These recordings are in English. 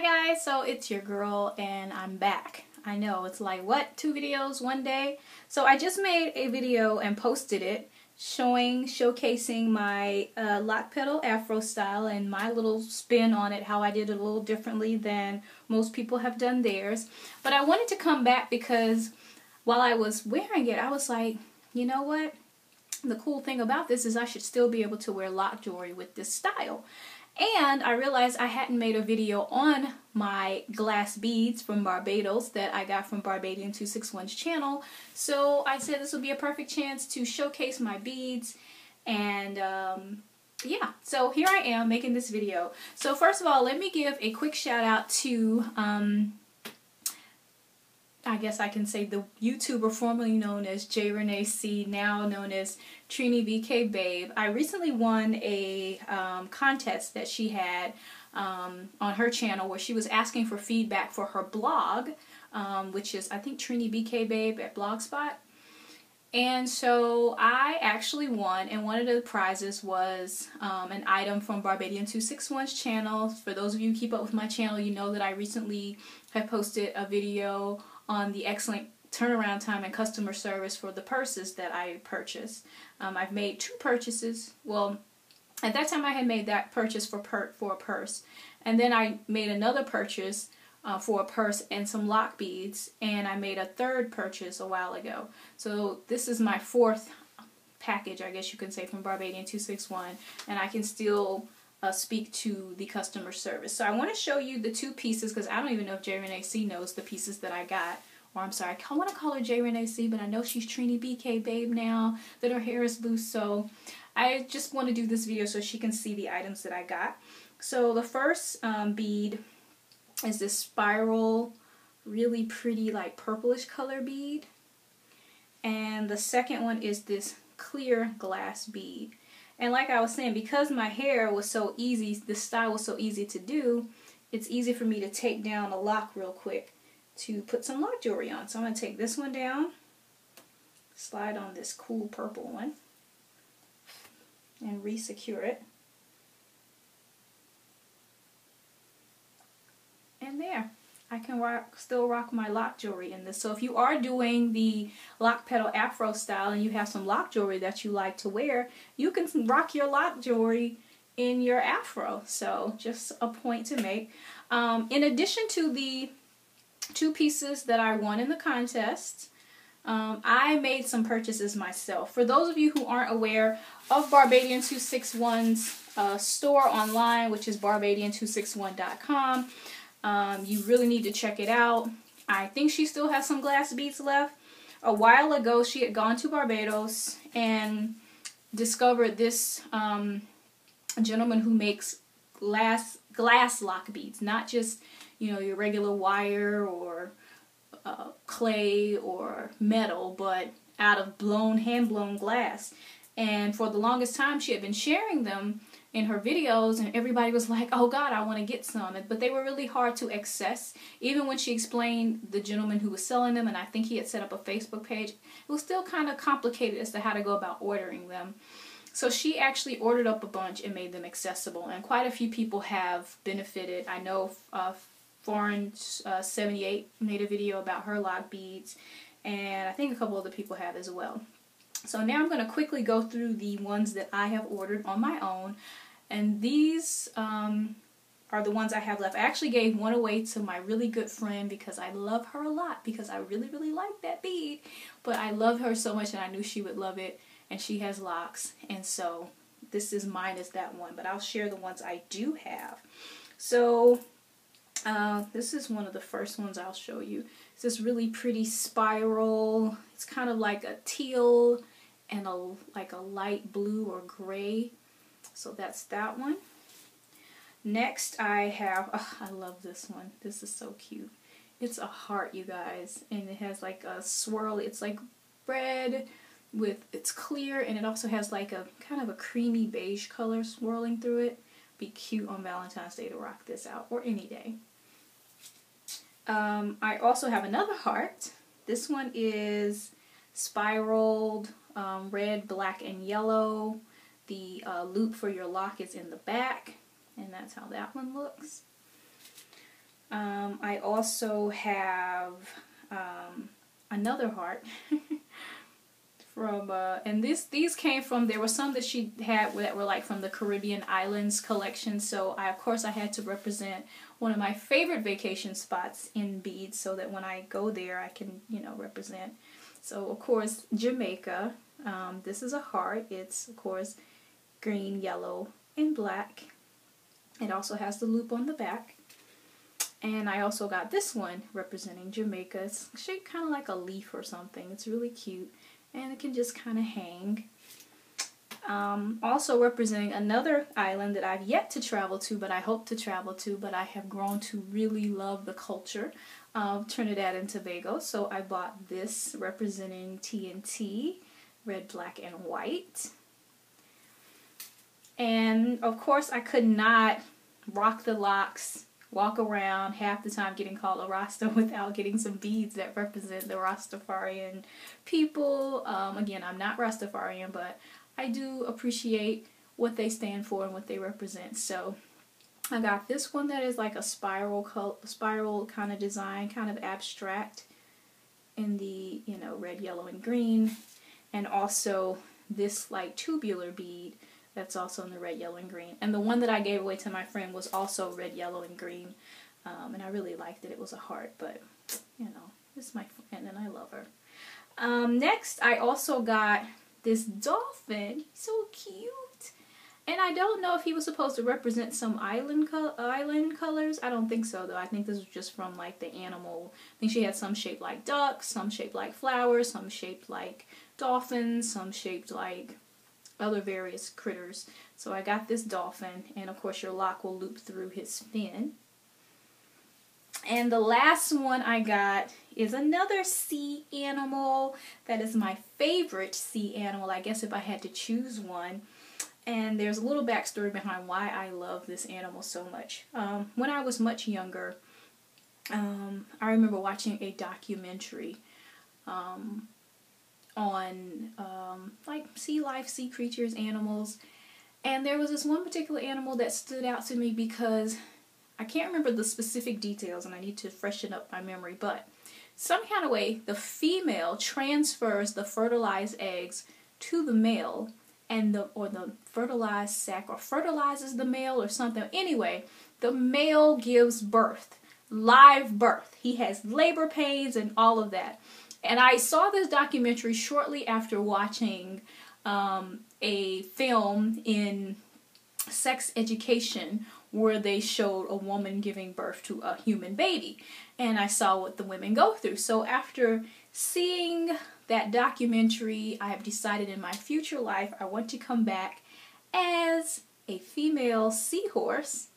Hi guys, so it's your girl and I'm back. I know, it's like, what, two videos one day? So I just made a video and posted it showing, showcasing my uh, lock pedal afro style and my little spin on it, how I did it a little differently than most people have done theirs. But I wanted to come back because while I was wearing it, I was like, you know what? The cool thing about this is I should still be able to wear loc jewelry with this style. And I realized I hadn't made a video on my glass beads from Barbados that I got from Barbaydian261's channel. So I said this would be a perfect chance to showcase my beads and um, yeah, so here I am making this video. So first of all, let me give a quick shout out to um, I guess I can say the YouTuber formerly known as J Renee C, now known as Trini BK Babe. I recently won a um, contest that she had um, on her channel where she was asking for feedback for her blog, um, which is I think Trini BK Babe at Blogspot. And so I actually won, and one of the prizes was um, an item from Barbaydian261's channel. For those of you who keep up with my channel, you know that I recently have posted a video on the excellent turnaround time and customer service for the purses that I purchased. Um, I've made two purchases. Well, at that time I had made that purchase for per for a purse, and then I made another purchase uh, for a purse and some loc beads, and I made a third purchase a while ago. So this is my fourth package, I guess you can say, from Barbaydian 261, and I can still uh, speak to the customer service. So I want to show you the two pieces because I don't even know if J Renee C knows the pieces that I got. Or I'm sorry, I want to call her J Renee C, but I know she's Trini BK Babe now that her hair is loose. So I just want to do this video so she can see the items that I got. So the first um, bead is this spiral, really pretty like purplish color bead. And the second one is this clear glass bead. And like I was saying, because my hair was so easy, the style was so easy to do, it's easy for me to take down a lock real quick to put some loc jewelry on. So I'm going to take this one down, slide on this cool purple one, and re-secure it. And there. I can rock, still rock my loc jewelry in this. So if you are doing the lock pedal afro style and you have some loc jewelry that you like to wear, you can rock your loc jewelry in your afro. So just a point to make. Um, in addition to the two pieces that I won in the contest, um, I made some purchases myself. For those of you who aren't aware of Barbaydian 261's uh, store online, which is barbaydian261.com, um, you really need to check it out. I think she still has some glass beads left. A while ago, she had gone to Barbados and discovered this um, gentleman who makes glass glass loc beads, not just you know your regular wire or uh, clay or metal, but out of blown hand blown glass. And for the longest time, she had been sharing them in her videos and everybody was like, oh God, I want to get some. But they were really hard to access. Even when she explained the gentleman who was selling them, and I think he had set up a Facebook page, it was still kind of complicated as to how to go about ordering them. So she actually ordered up a bunch and made them accessible. And quite a few people have benefited. I know uh, Foreign uh, 78 made a video about her loc beads. And I think a couple other people have as well. So now I'm going to quickly go through the ones that I have ordered on my own. And these um, are the ones I have left. I actually gave one away to my really good friend because I love her a lot because I really, really like that bead. But I love her so much and I knew she would love it. And she has locks. And so this is minus that one. But I'll share the ones I do have. So uh, this is one of the first ones I'll show you. It's this really pretty spiral. It's kind of like a teal and a like a light blue or gray. So that's that one. Next I have, oh, I love this one. This is so cute. It's a heart, you guys. And it has like a swirl. It's like red with, it's clear and it also has like a kind of a creamy beige color swirling through it. Be cute on Valentine's Day to rock this out or any day. Um, I also have another heart. This one is spiraled um, red, black, and yellow. The uh, loop for your lock is in the back, and that's how that one looks. Um, I also have um, another heart from uh, and this these came from there were some that she had that were like from the Caribbean islands collection so I of course I had to represent one of my favorite vacation spots in beads so that when I go there I can you know represent so of course Jamaica um, this is a heart it's of course green yellow and black it also has the loop on the back and I also got this one representing Jamaica. It's shaped kind of like a leaf or something. It's really cute. And it can just kind of hang. Um, also representing another island that I've yet to travel to, but I hope to travel to, but I have grown to really love the culture of Trinidad and Tobago. So I bought this representing TNT, red, black, and white. And of course I could not rock the locks walk around half the time getting called a Rasta without getting some beads that represent the Rastafarian people. Um, again, I'm not Rastafarian, but I do appreciate what they stand for and what they represent. So I got this one that is like a spiral spiral kind of design, kind of abstract in the, you know, red, yellow, and green. And also this like tubular bead that's also in the red, yellow, and green. And the one that I gave away to my friend was also red, yellow, and green. Um, and I really liked it. It was a heart, but you know, it's my friend and I love her. Um, next, I also got this dolphin. He's so cute. And I don't know if he was supposed to represent some island co island colors. I don't think so though. I think this was just from like the animal. I think she had some shaped like ducks, some shaped like flowers, some shaped like dolphins, some shaped like other various critters. So I got this dolphin, and of course your lock will loop through his fin. And the last one I got is another sea animal that is my favorite sea animal, I guess if I had to choose one. And there's a little backstory behind why I love this animal so much. Um, when I was much younger, um, I remember watching a documentary um, on um, like sea life, sea creatures, animals. And there was this one particular animal that stood out to me because I can't remember the specific details and I need to freshen up my memory, but some kind of way the female transfers the fertilized eggs to the male and the or the fertilized sac or fertilizes the male or something. Anyway, the male gives birth, live birth. He has labor pains and all of that. And I saw this documentary shortly after watching um, a film in sex education where they showed a woman giving birth to a human baby. And I saw what the women go through. So after seeing that documentary, I have decided in my future life I want to come back as a female seahorse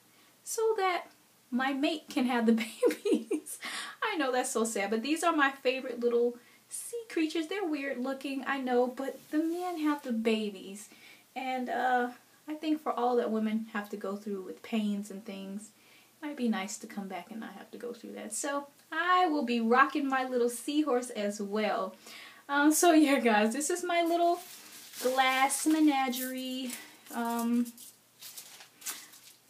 so that my mate can have the babies. I know that's so sad, but these are my favorite little sea creatures. They're weird looking, I know, but the men have the babies. And uh, I think for all that women have to go through with pains and things, it might be nice to come back and not have to go through that. So I will be rocking my little seahorse as well. Um, so yeah, guys, this is my little glass menagerie. Um,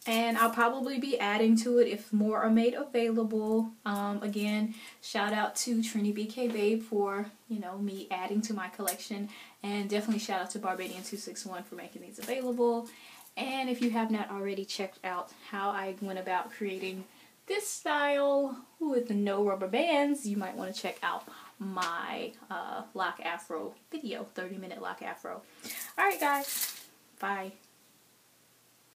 and I'll probably be adding to it if more are made available. Um, again, shout out to Trini BK Babe for, you know, me adding to my collection. And definitely shout out to Barbaydian261 for making these available. And if you have not already checked out how I went about creating this style with no rubber bands, you might want to check out my uh, lock afro video, 30 minute lock afro. Alright guys, bye.